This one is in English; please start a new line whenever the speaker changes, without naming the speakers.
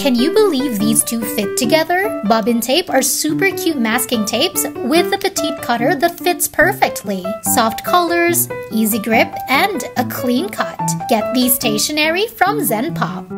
Can you believe these two fit together? Bobbin tape are super cute masking tapes with a petite cutter that fits perfectly. Soft colors, easy grip, and a clean cut. Get these stationery from ZenPop.